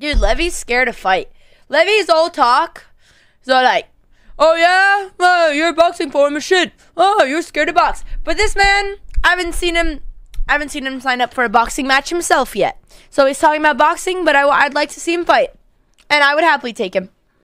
Dude, Levy's scared to fight. Levy's all talk. So like, oh yeah, oh, you're a boxing form him shit. Oh, you're scared to box. But this man, I haven't seen him. I haven't seen him sign up for a boxing match himself yet. So he's talking about boxing, but I, I'd like to see him fight, and I would happily take him.